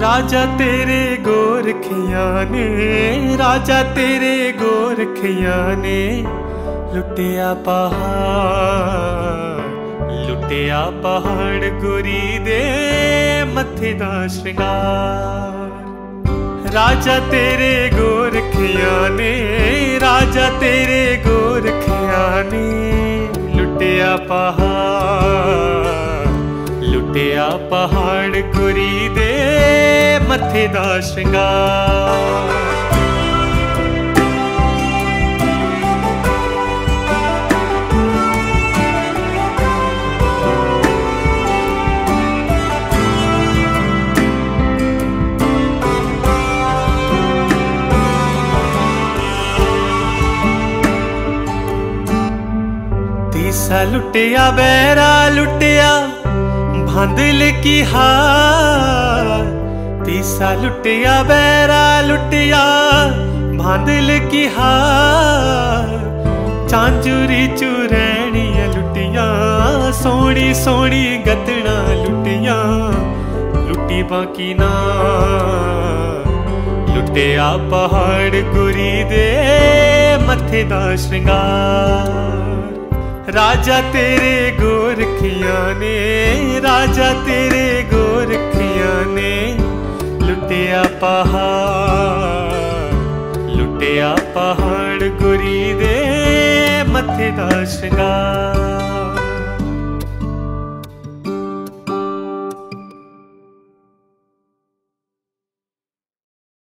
ਰਾਜਾ ਤੇਰੇ ਗੋਰਖਿਆਂ ਨੇ, ਰਾਜਾ ਤੇਰੇ ਗੋਰਖਿਆਂ ਨੇ ਲੁੱਟਿਆ ਪਹਾੜ ਲੁੱਟਿਆ ਪਹਾੜ ਗੁਰੀ ਦੇ ਮੱਥੇ ਦਾ ਸ਼ਿੰਗਾਰ। ਰਾਜਾ ਤੇਰੇ ਗੋਰਖਿਆਂ ਨੇ, ਰਾਜਾ ਤੇਰੇ ਗੋਰਖਿਆਂ ਨੇ ਲੁੱਟਿਆ ਪਹਾੜ ਲੁੱਟਿਆ ਪਹਾੜ ਕੁਰੀ ਦੇ ਮੱਥੇ ਦਾ ਸ਼ਿੰਗਾਰ। ਤੀਸਾ ਲੁੱਟਿਆ ਬੈਰਾ ਲੁੱਟਿਆ ਭਾਂਦਲ ਕੀ ਹਾਰ ਤੀਸਾ ਲੁੱਟਿਆ, ਬੈਰਾ ਲੁੱਟਿਆ ਭਾਂਦਲ ਕੀ ਹਾਰ ਚਾਂਜੂਰੀ ਚੁਰੈਣੀਆਂ ਲੁੱਟੀਆਂ, ਸੋਹਣੀ ਸੋਹਣੀ ਗਤਣਾ ਲੁੱਟੀਆਂ, ਲੁੱਟੀ ਬਾਕੀ ਨਾ। ਲੁੱਟਿਆ ਪਹਾੜ ਗੁਰੀ ਦੇ ਮੱਥੇ ਦਾ ਸ਼ਿੰਗਾਰ। ਰਾਜਾ ਤੇਰੇ ਗੋਰਖੀਆਂ ਨੇ ਰਾਜਾ ਤੇਰੇ ਗੋਰਖੀਆਂ ਨੇ ਲੁੱਟਿਆ ਪਹਾੜ ਲੁੱਟਿਆ ਪਹਾੜ ਗੁਰੀ ਦੇ ਮੱਥੇ ਦਾ ਸ਼ਿੰਗਾਰ।